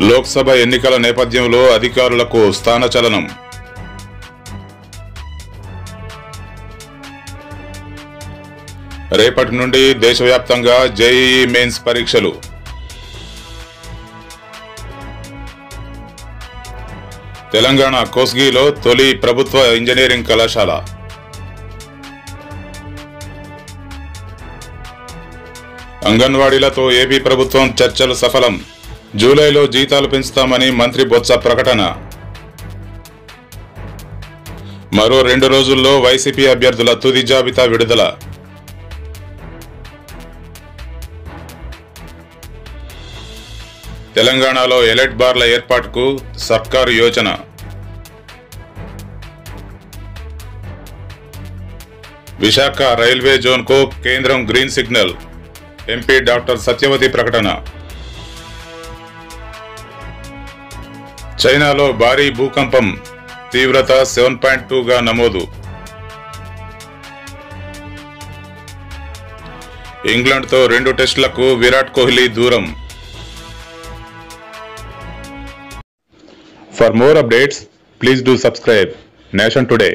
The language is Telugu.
లోక్సభ ఎన్నికల నేపథ్యంలో అధికారులకు స్థానచలనం రేపటి నుండి దేశవ్యాప్తంగా జేఈఈ మెయిన్స్ పరీక్షలు. తెలంగాణ కోస్గిలో తొలి ప్రభుత్వ ఇంజనీరింగ్ కళాశాల. అంగన్వాడీలతో ఏపీ ప్రభుత్వం చర్చలు సఫలం. జూలైలో జీతాలు పెంచుతామని మంత్రి బొత్స ప్రకటన. మరో రెండు రోజుల్లో వైసీపీ అభ్యర్థుల తుది జాబితా విడుదల. తెలంగాణలో ఎలైట్ బార్ల ఏర్పాటుకు సర్కారు యోచన. విశాఖ రైల్వే జోన్కు కేంద్రం green signal. MP doctor Satyavathi ప్రకటన. చైనాలో భారీ భూకంపం తీవ్రత సెవెన్ పాయింట్ టూగా నమోదు. ఇంగ్లాండ్తో రెండు టెస్టులకు విరాట్ కోహ్లీ దూరం. For more updates please do subscribe nation today